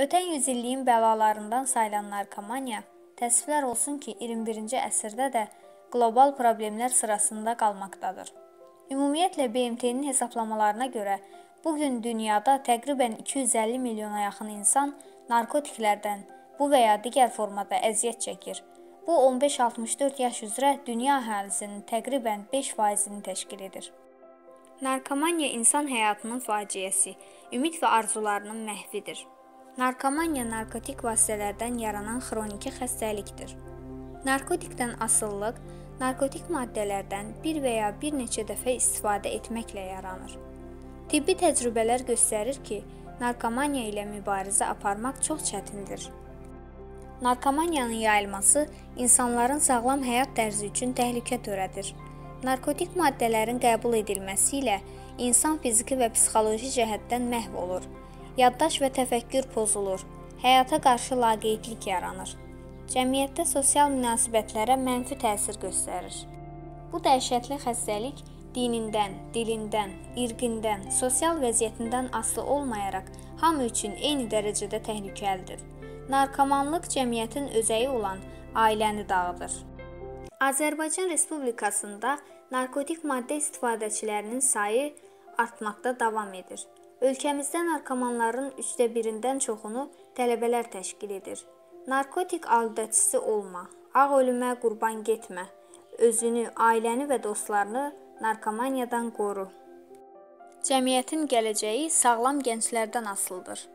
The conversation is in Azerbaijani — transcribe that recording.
Ötən yüzilliyin bəlalarından sayılan narkomaniya, təəssüflər olsun ki, 21-ci əsrdə də qlobal problemlər sırasında qalmaqdadır. Ümumiyyətlə BMT-nin hesablamalarına görə bu gün dünyada təqribən 250 milyona yaxın insan narkotiklərdən bu və ya digər formada əziyyət çəkir. Bu 15-64 yaş üzrə dünya əhalisinin təqribən 5%-ni təşkil edir. Narkomaniya insan həyatının faciəsi, ümid və arzularının məhvidir. Narkomaniya narkotik vasitələrdən yaranan xroniki xəstəlikdir. Narkotikdən asıllıq narkotik maddələrdən bir və ya bir neçə dəfə istifadə etməklə yaranır. Tibbi təcrübələr göstərir ki, narkomaniya ilə mübarizə aparmaq çox çətindir. Narkomaniyanın yayılması insanların sağlam həyat tərzi üçün təhlükə törədir. Narkotik maddələrin qəbul edilməsi ilə insan fiziki və psixoloji cəhətdən məhv olur yaddaş və təfəkkür pozulur, həyata qarşı laqeydlik yaranır. Cəmiyyətdə sosial münasibətlərə mənfi təsir göstərir. Bu dəhşətli xəstəlik dinindən, dilindən, irqindən, sosial vəziyyətindən asılı olmayaraq hamı üçün eyni dərəcədə təhlükəlidir. Narkomanlıq cəmiyyətin özəyi olan ailəni dağıdır. Azərbaycan Respublikasında narkotik maddə istifadəçilərinin sayı artmaqda davam edir. Ölkəmizdə narkomanların üçdə birindən çoxunu tələbələr təşkil edir. Narkotik aludəçisi olma, ağ ölümə qurban getmə. Özünü, ailəni və dostlarını narkomaniyadan qoru. Cəmiyyətin gələcəyi sağlam gənclərdən asılıdır.